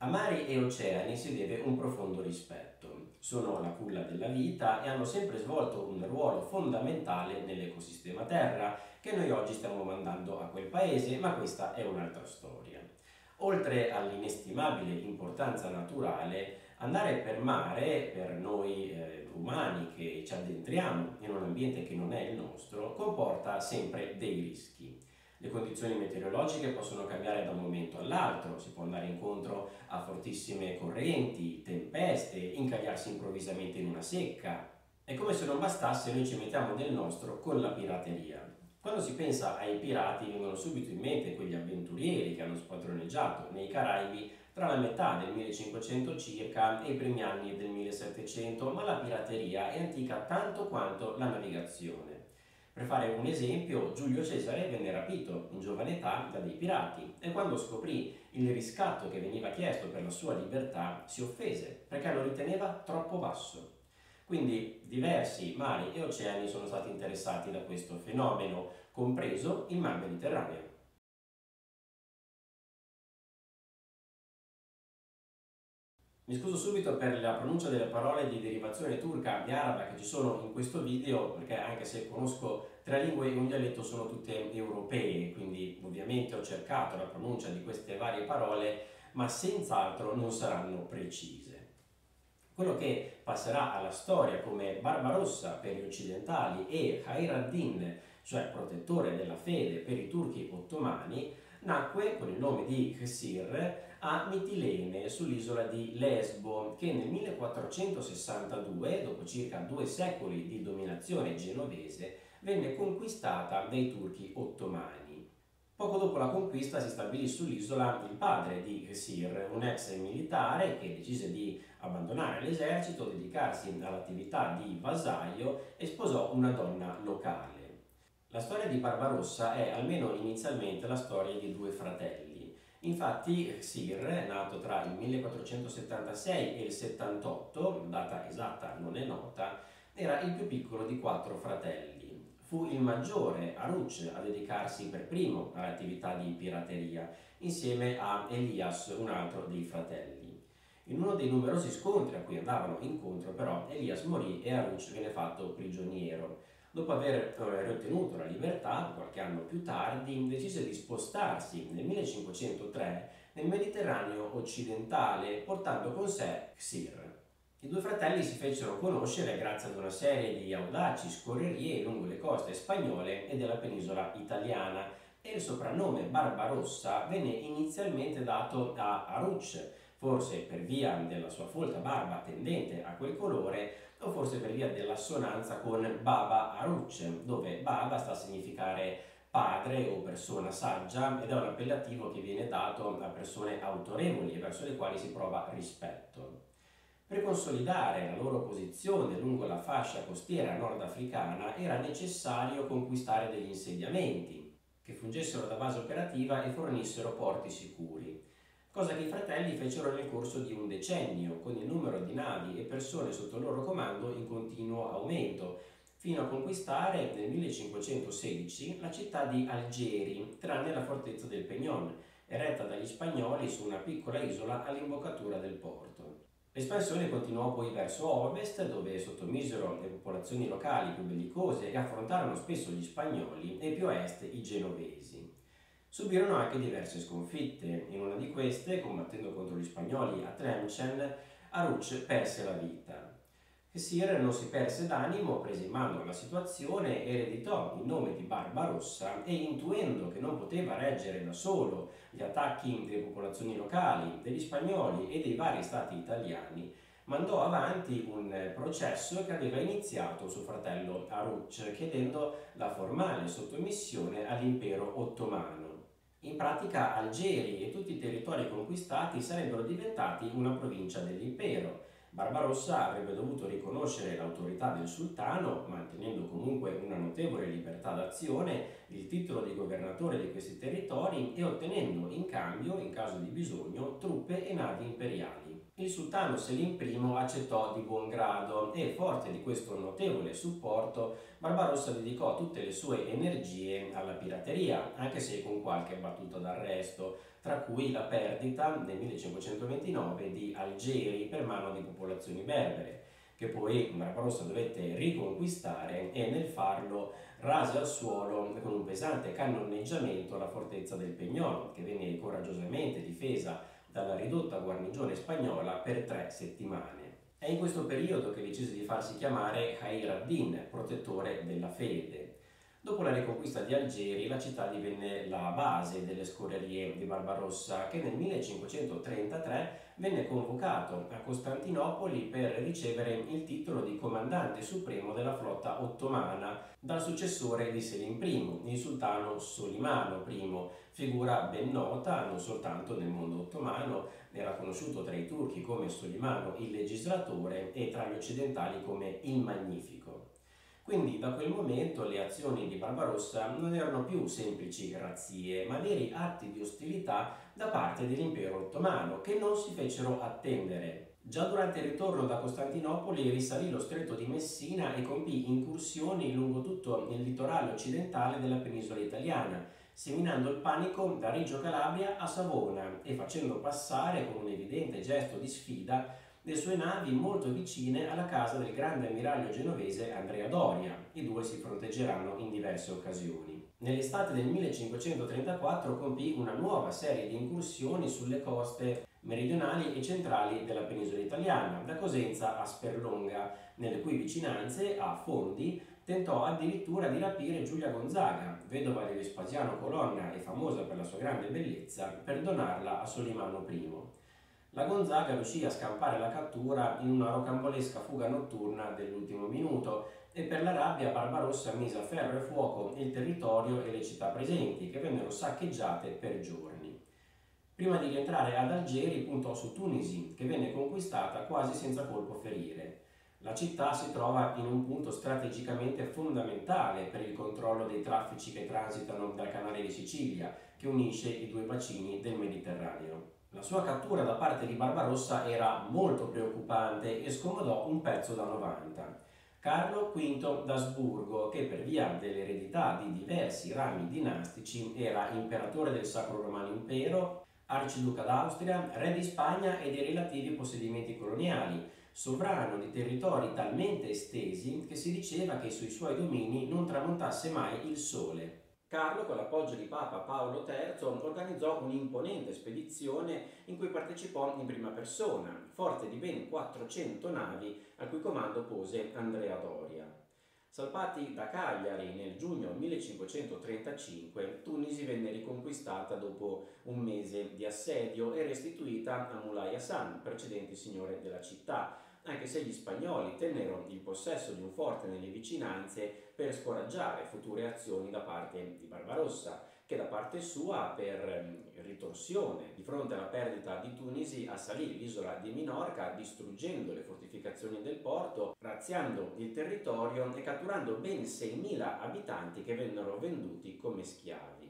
A mari e oceani si deve un profondo rispetto. Sono la culla della vita e hanno sempre svolto un ruolo fondamentale nell'ecosistema Terra che noi oggi stiamo mandando a quel paese, ma questa è un'altra storia. Oltre all'inestimabile importanza naturale, andare per mare, per noi eh, umani che ci addentriamo in un ambiente che non è il nostro, comporta sempre dei rischi. Le condizioni meteorologiche possono cambiare da un momento all'altro, si può andare incontro a fortissime correnti, tempeste, incagliarsi improvvisamente in una secca. È come se non bastasse noi ci mettiamo del nostro con la pirateria. Quando si pensa ai pirati vengono subito in mente quegli avventurieri che hanno spadroneggiato nei Caraibi tra la metà del 1500 circa e i primi anni del 1700, ma la pirateria è antica tanto quanto la navigazione. Per fare un esempio, Giulio Cesare venne rapito in giovane età da dei pirati e quando scoprì il riscatto che veniva chiesto per la sua libertà si offese perché lo riteneva troppo basso. Quindi diversi mari e oceani sono stati interessati da questo fenomeno, compreso il mar Mediterraneo. Mi scuso subito per la pronuncia delle parole di derivazione turca e araba che ci sono in questo video, perché anche se conosco tre lingue e un dialetto sono tutte europee, quindi ovviamente ho cercato la pronuncia di queste varie parole, ma senz'altro non saranno precise. Quello che passerà alla storia come Barbarossa per gli occidentali e Khairuddin, cioè protettore della fede per i turchi ottomani, nacque con il nome di Khesir a Mitilene sull'isola di Lesbo che nel 1462, dopo circa due secoli di dominazione genovese, venne conquistata dai turchi ottomani. Poco dopo la conquista si stabilì sull'isola il padre di Khesir, un ex militare che decise di abbandonare l'esercito, dedicarsi all'attività di vasaglio e sposò una donna locale. La storia di Barbarossa è, almeno inizialmente, la storia di due fratelli. Infatti Xir, nato tra il 1476 e il 78, data esatta non è nota, era il più piccolo di quattro fratelli. Fu il maggiore, Aruch, a dedicarsi per primo all'attività di pirateria, insieme a Elias, un altro dei fratelli. In uno dei numerosi scontri a cui andavano incontro, però, Elias morì e Aruch venne fatto prigioniero. Dopo aver ottenuto la libertà, qualche anno più tardi, decise di spostarsi nel 1503 nel Mediterraneo occidentale, portando con sé Xir. I due fratelli si fecero conoscere grazie ad una serie di audaci scorrerie lungo le coste spagnole e della penisola italiana e il soprannome Barbarossa venne inizialmente dato a Aruch, forse per via della sua folta barba tendente a quel colore o forse per via dell'assonanza con Baba Aruch, dove Baba sta a significare padre o persona saggia ed è un appellativo che viene dato a persone autorevoli e verso le quali si prova rispetto. Per consolidare la loro posizione lungo la fascia costiera nordafricana era necessario conquistare degli insediamenti che fungessero da base operativa e fornissero porti sicuri cosa che i fratelli fecero nel corso di un decennio, con il numero di navi e persone sotto il loro comando in continuo aumento, fino a conquistare nel 1516 la città di Algeri, tranne la fortezza del Peñón, eretta dagli spagnoli su una piccola isola all'imboccatura del porto. L'espansione continuò poi verso ovest, dove sottomisero le popolazioni locali più bellicose e affrontarono spesso gli spagnoli, e più a est i genovesi. Subirono anche diverse sconfitte. In una di queste, combattendo contro gli spagnoli a Tlemcen, Aruch perse la vita. Sir non si perse d'animo, prese in mano la situazione, ereditò il nome di Barbarossa e intuendo che non poteva reggere da solo gli attacchi delle popolazioni locali, degli spagnoli e dei vari stati italiani, mandò avanti un processo che aveva iniziato suo fratello Aruch, chiedendo la formale sottomissione all'impero ottomano. In pratica Algeri e tutti i territori conquistati sarebbero diventati una provincia dell'impero. Barbarossa avrebbe dovuto riconoscere l'autorità del sultano, mantenendo comunque una notevole libertà d'azione, il titolo di governatore di questi territori e ottenendo in cambio, in caso di bisogno, truppe e navi imperiali. Il sultano Selim I accettò di buon grado e, forte di questo notevole supporto, Barbarossa dedicò tutte le sue energie alla pirateria, anche se con qualche battuta d'arresto, tra cui la perdita nel 1529 di Algeri per mano di popolazioni berbere, che poi Barbarossa dovette riconquistare e nel farlo rase al suolo con un pesante cannoneggiamento la fortezza del Peñón, che venne coraggiosamente difesa dalla ridotta guarnigione spagnola per tre settimane. È in questo periodo che decise di farsi chiamare Khair ad-Din, protettore della fede. Dopo la riconquista di Algeri, la città divenne la base delle scorrerie di Barbarossa, che nel 1533 venne convocato a Costantinopoli per ricevere il titolo di comandante supremo della flotta ottomana dal successore di Selim I, il sultano Solimano I, figura ben nota non soltanto nel mondo ottomano, era conosciuto tra i turchi come Solimano il legislatore e tra gli occidentali come il Magnifico. Quindi da quel momento le azioni di Barbarossa non erano più semplici razzie, ma veri atti di ostilità da parte dell'impero ottomano, che non si fecero attendere. Già durante il ritorno da Costantinopoli risalì lo stretto di Messina e compì incursioni lungo tutto il litorale occidentale della penisola italiana, seminando il panico da Reggio Calabria a Savona e facendo passare con un evidente gesto di sfida le sue navi molto vicine alla casa del grande ammiraglio genovese Andrea Doria. I due si fronteggeranno in diverse occasioni. Nell'estate del 1534 compì una nuova serie di incursioni sulle coste meridionali e centrali della penisola italiana, da Cosenza a Sperlonga, nelle cui vicinanze, a Fondi, tentò addirittura di rapire Giulia Gonzaga, vedova di Vespasiano Colonna e famosa per la sua grande bellezza, per donarla a Solimano I. La Gonzaga riuscì a scampare la cattura in una rocambolesca fuga notturna dell'ultimo minuto e per la rabbia Barbarossa mise a ferro e fuoco il territorio e le città presenti, che vennero saccheggiate per giorni. Prima di rientrare ad Algeri puntò su Tunisi, che venne conquistata quasi senza colpo ferire. La città si trova in un punto strategicamente fondamentale per il controllo dei traffici che transitano dal canale di Sicilia, che unisce i due bacini del Mediterraneo. La sua cattura da parte di Barbarossa era molto preoccupante e scomodò un pezzo da 90. Carlo V d'Asburgo, che per via dell'eredità di diversi rami dinastici era imperatore del Sacro Romano Impero, arciduca d'Austria, re di Spagna e dei relativi possedimenti coloniali, sovrano di territori talmente estesi che si diceva che sui suoi domini non tramontasse mai il sole. Carlo, con l'appoggio di Papa Paolo III, organizzò un'imponente spedizione in cui partecipò in prima persona, forte di ben 400 navi, al cui comando pose Andrea Doria. Salpati da Cagliari nel giugno 1535, Tunisi venne riconquistata dopo un mese di assedio e restituita a Mulay Hassan, precedente signore della città, anche se gli spagnoli tennero il possesso di un forte nelle vicinanze per scoraggiare future azioni da parte di Barbarossa, che da parte sua, per ehm, ritorsione di fronte alla perdita di Tunisi, assalì l'isola di Minorca, distruggendo le fortificazioni del porto, razziando il territorio e catturando ben 6.000 abitanti che vennero venduti come schiavi.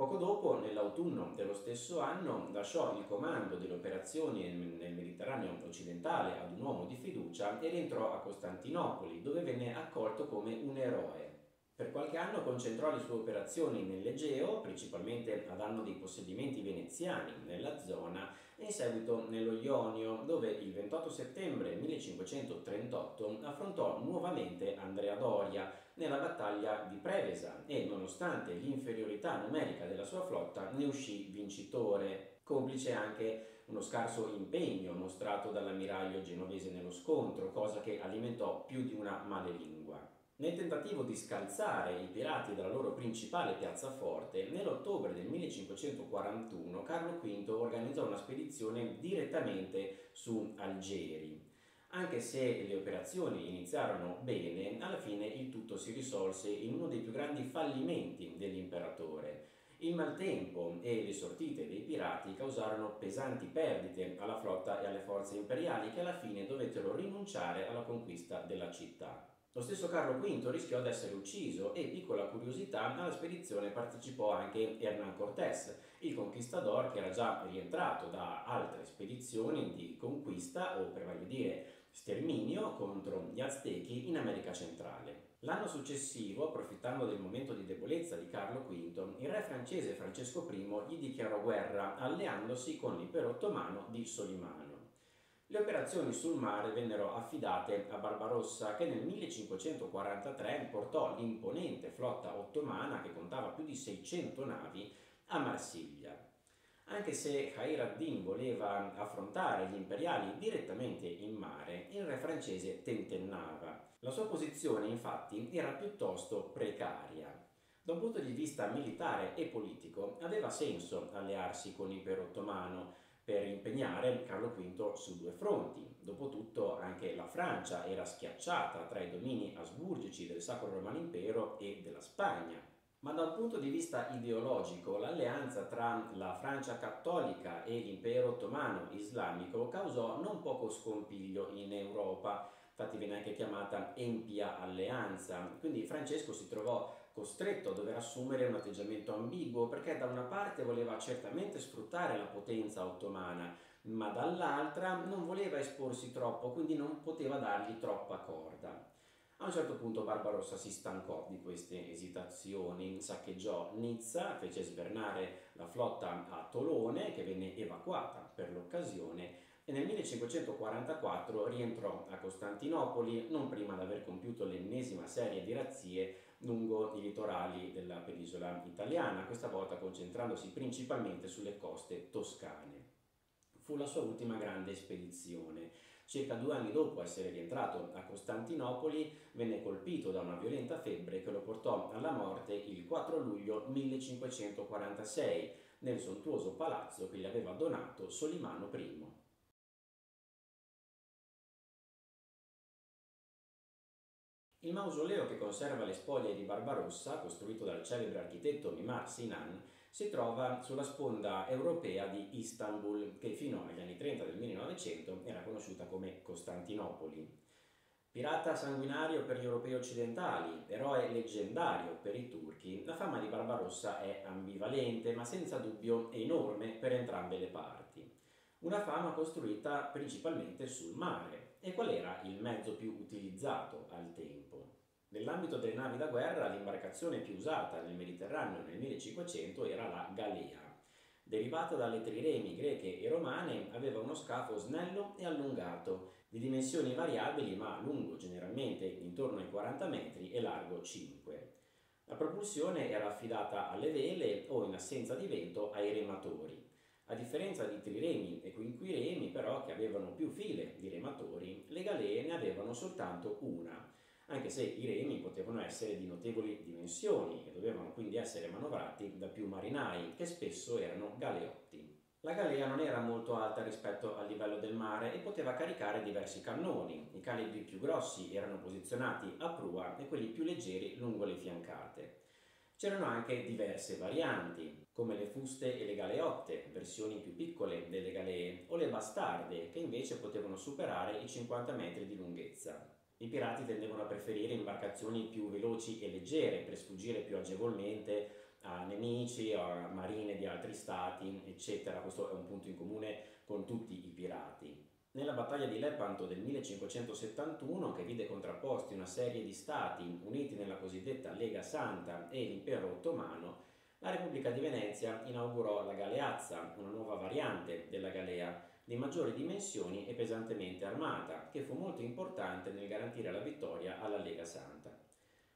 Poco dopo, nell'autunno dello stesso anno, lasciò il comando delle operazioni nel Mediterraneo occidentale ad un uomo di fiducia e rientrò a Costantinopoli, dove venne accolto come un eroe. Per qualche anno concentrò le sue operazioni nell'Egeo, principalmente a danno dei possedimenti veneziani nella zona, e in seguito nello Ionio, dove il 28 settembre 1538 affrontò nuovamente Andrea Doria, nella battaglia di Prevesa e, nonostante l'inferiorità numerica della sua flotta, ne uscì vincitore, complice anche uno scarso impegno mostrato dall'ammiraglio genovese nello scontro, cosa che alimentò più di una malelingua. Nel tentativo di scalzare i pirati dalla loro principale piazzaforte, nell'ottobre del 1541 Carlo V organizzò una spedizione direttamente su Algeri. Anche se le operazioni iniziarono bene, alla fine il tutto si risolse in uno dei più grandi fallimenti dell'imperatore. Il maltempo e le sortite dei pirati causarono pesanti perdite alla flotta e alle forze imperiali che alla fine dovettero rinunciare alla conquista della città. Lo stesso Carlo V rischiò di essere ucciso e, piccola curiosità, alla spedizione partecipò anche Hernán Cortés, il conquistador che era già rientrato da altre spedizioni di conquista o per meglio dire sterminio contro gli Aztechi in America centrale. L'anno successivo, approfittando del momento di debolezza di Carlo V, il re francese Francesco I gli dichiarò guerra alleandosi con l'impero ottomano di Solimano. Le operazioni sul mare vennero affidate a Barbarossa che nel 1543 portò l'imponente flotta ottomana che contava più di 600 navi a Marsiglia. Anche se Khair ad-Din voleva affrontare gli imperiali direttamente in mare, il re francese tentennava. La sua posizione infatti era piuttosto precaria. Da un punto di vista militare e politico aveva senso allearsi con l'impero ottomano, per impegnare Carlo V su due fronti. Dopotutto anche la Francia era schiacciata tra i domini asburgici del Sacro Romano Impero e della Spagna. Ma da un punto di vista ideologico l'alleanza tra la Francia cattolica e l'impero ottomano islamico causò non poco scompiglio in Europa, infatti viene anche chiamata Empia Alleanza. Quindi Francesco si trovò costretto a dover assumere un atteggiamento ambiguo perché da una parte voleva certamente sfruttare la potenza ottomana, ma dall'altra non voleva esporsi troppo, quindi non poteva dargli troppa corda. A un certo punto Barbarossa si stancò di queste esitazioni, saccheggiò Nizza, fece svernare la flotta a Tolone che venne evacuata per l'occasione e nel 1544 rientrò a Costantinopoli non prima di aver compiuto l'ennesima serie di razzie lungo i litorali della penisola italiana, questa volta concentrandosi principalmente sulle coste toscane. Fu la sua ultima grande spedizione. Circa due anni dopo essere rientrato a Costantinopoli, venne colpito da una violenta febbre che lo portò alla morte il 4 luglio 1546 nel sontuoso palazzo che gli aveva donato Solimano I. Il mausoleo che conserva le spoglie di Barbarossa, costruito dal celebre architetto Mimar Sinan, si trova sulla sponda europea di Istanbul, che fino agli anni 30 del 1900 era conosciuta come Costantinopoli. Pirata sanguinario per gli europei occidentali, eroe leggendario per i turchi, la fama di Barbarossa è ambivalente ma senza dubbio enorme per entrambe le parti. Una fama costruita principalmente sul mare, e qual era il mezzo più utilizzato al tempo? Nell'ambito delle navi da guerra, l'imbarcazione più usata nel Mediterraneo nel 1500 era la galea. Derivata dalle triremi greche e romane, aveva uno scafo snello e allungato, di dimensioni variabili ma lungo generalmente intorno ai 40 metri e largo 5. La propulsione era affidata alle vele o in assenza di vento ai rematori. A differenza di triremi e quinquiremi, però, che avevano più file di rematori, le galee ne avevano soltanto una, anche se i remi potevano essere di notevoli dimensioni e dovevano quindi essere manovrati da più marinai, che spesso erano galeotti. La galea non era molto alta rispetto al livello del mare e poteva caricare diversi cannoni. I calibri più grossi erano posizionati a prua e quelli più leggeri lungo le fiancate. C'erano anche diverse varianti, come le fuste e le galeotte, versioni più piccole delle galee, o le bastarde, che invece potevano superare i 50 metri di lunghezza. I pirati tendevano a preferire imbarcazioni più veloci e leggere per sfuggire più agevolmente a nemici, a marine di altri stati, eccetera. Questo è un punto in comune con tutti i pirati. Nella battaglia di Lepanto del 1571, che vide contrapposti una serie di stati uniti nella cosiddetta Lega Santa e l'impero ottomano, la Repubblica di Venezia inaugurò la galeazza, una nuova variante della galea, di maggiori dimensioni e pesantemente armata, che fu molto importante nel garantire la vittoria alla Lega Santa.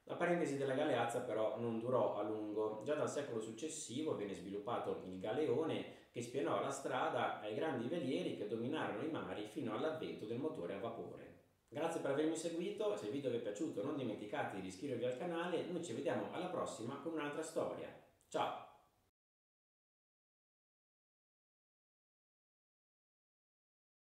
La parentesi della galeazza però non durò a lungo, già dal secolo successivo venne sviluppato il galeone che spianò la strada ai grandi velieri che dominarono i mari fino all'avvento del motore a vapore. Grazie per avermi seguito, se il video vi è piaciuto non dimenticate di iscrivervi al canale, noi ci vediamo alla prossima con un'altra storia. Ciao!